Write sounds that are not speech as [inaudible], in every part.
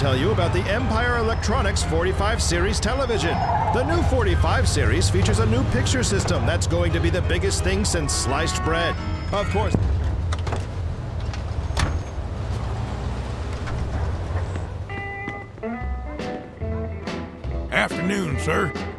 tell you about the Empire Electronics 45 Series television. The new 45 Series features a new picture system that's going to be the biggest thing since sliced bread. Of course. Afternoon, sir.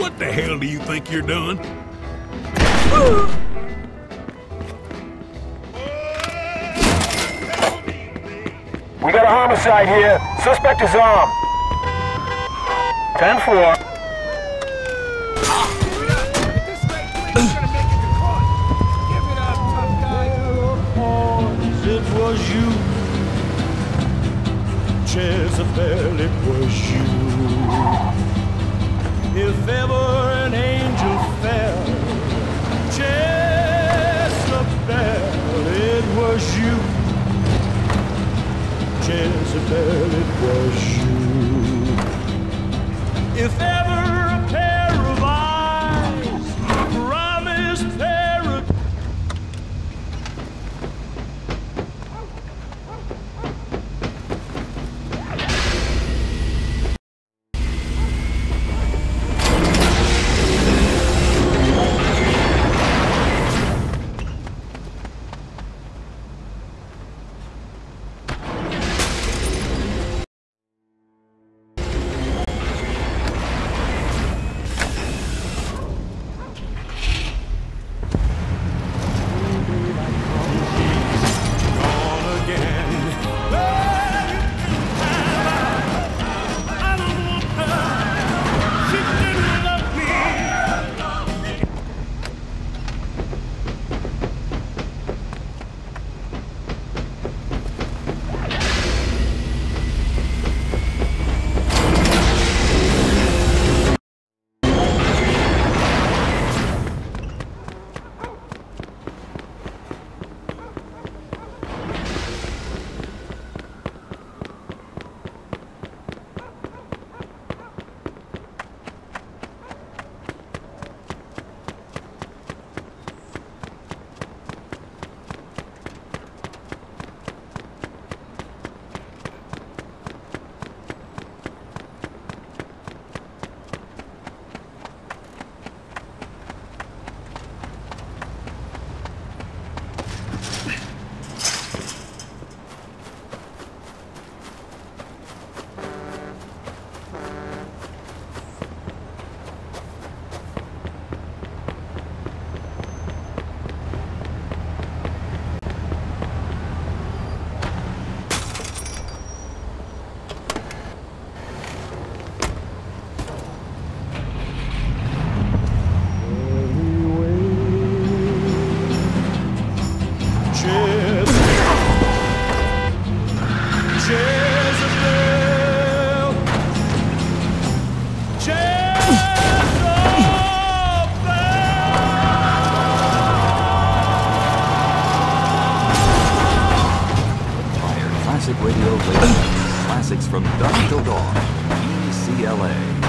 What the hell do you think you're doing? We got a homicide here. Suspect is armed. 10-4. It was you, Jezebel, it was you. If ever an angel fell, Jezebel, it was you. Jezebel, it was you. If ever Classic Radio Late. Classics from dusk till dawn. ECLA.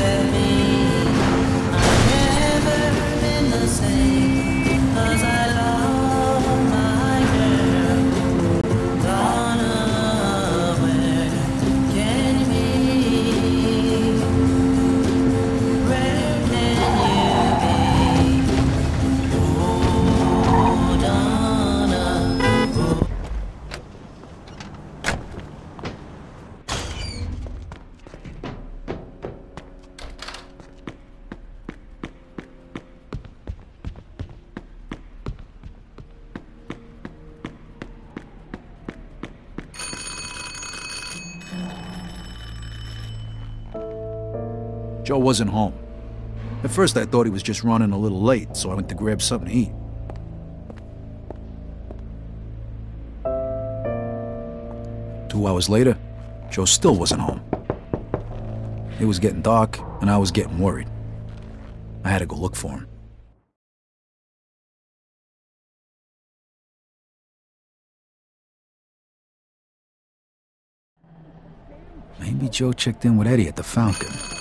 let me Joe wasn't home. At first, I thought he was just running a little late, so I went to grab something to eat. Two hours later, Joe still wasn't home. It was getting dark, and I was getting worried. I had to go look for him. Maybe Joe checked in with Eddie at the Falcon.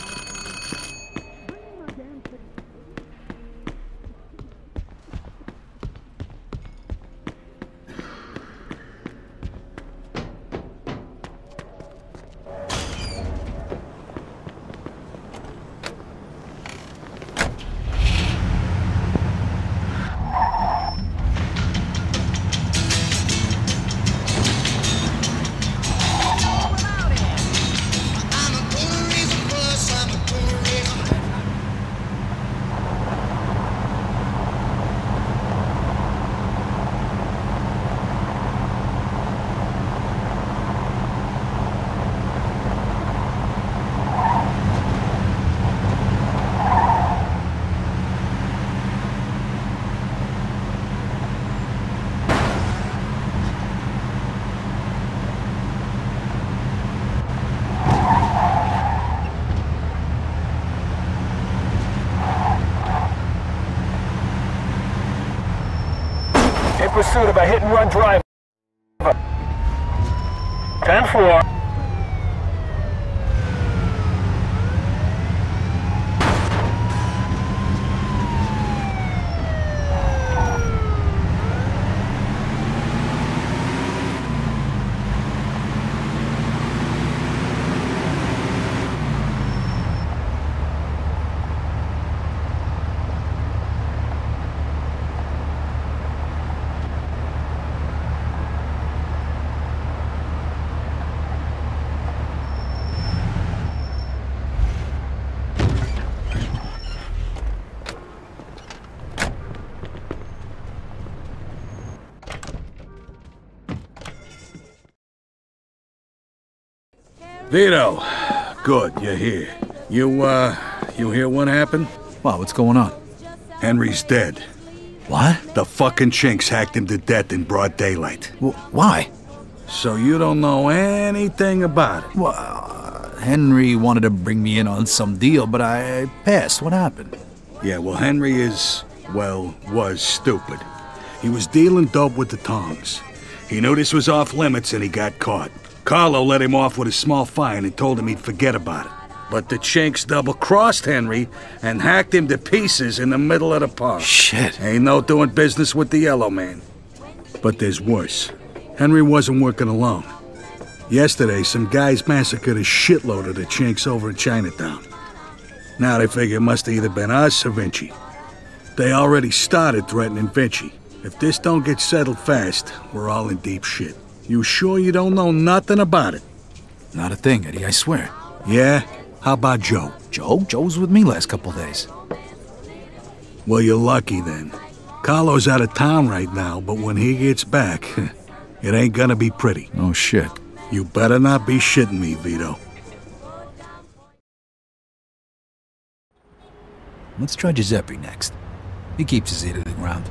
Pursuit of a hit and run driver. 10-4. Vito, good, you're here. You, uh, you hear what happened? Wow, what's going on? Henry's dead. What? The fucking chinks hacked him to death in broad daylight. Wh- why? So you don't know anything about it? Well, uh, Henry wanted to bring me in on some deal, but I passed. What happened? Yeah, well, Henry is, well, was stupid. He was dealing dope with the tongs. He knew this was off limits and he got caught. Carlo let him off with a small fine and told him he'd forget about it. But the chinks double crossed Henry and hacked him to pieces in the middle of the park. Shit. Ain't no doing business with the yellow man. But there's worse. Henry wasn't working alone. Yesterday, some guys massacred a shitload of the chinks over in Chinatown. Now they figure it must have either been us or Vinci. They already started threatening Vinci. If this don't get settled fast, we're all in deep shit. You sure you don't know nothing about it? Not a thing, Eddie, I swear. Yeah? How about Joe? Joe? Joe was with me last couple days. Well, you're lucky then. Carlo's out of town right now, but when he gets back, [laughs] it ain't gonna be pretty. Oh, shit. You better not be shitting me, Vito. Let's try Giuseppe next. He keeps his ear to the ground.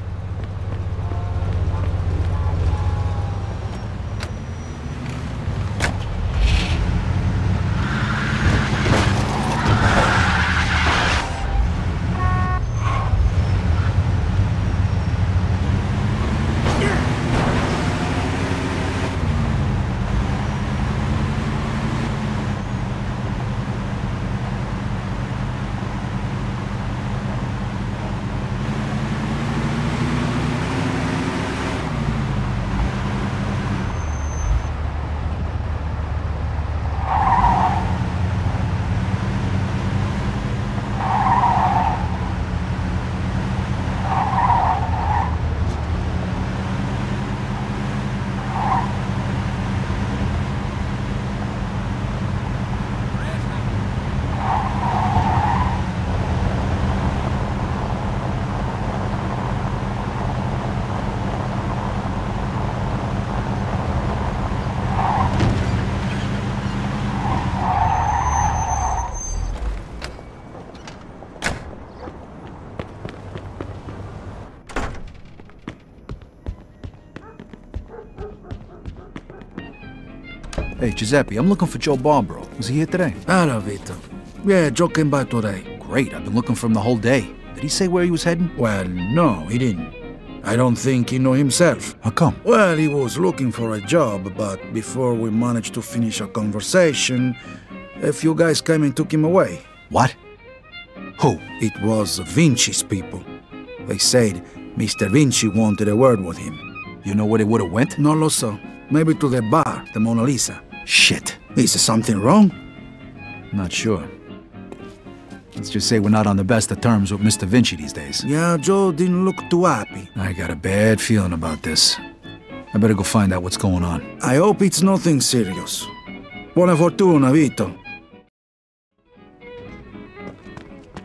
Hey, Giuseppe, I'm looking for Joe Barbaro. Was he here today? Hello, Vito. Yeah, Joe came by today. Great, I've been looking for him the whole day. Did he say where he was heading? Well, no, he didn't. I don't think he knew himself. How come? Well, he was looking for a job, but before we managed to finish our conversation, a few guys came and took him away. What? Who? It was Vinci's people. They said Mr. Vinci wanted a word with him. You know where they would have went? No lo so. Maybe to the bar, the Mona Lisa. Shit. Is there something wrong? Not sure. Let's just say we're not on the best of terms with Mr. Vinci these days. Yeah, Joe didn't look too happy. I got a bad feeling about this. I better go find out what's going on. I hope it's nothing serious. Buona fortuna, Vito.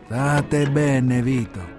State bene, Vito.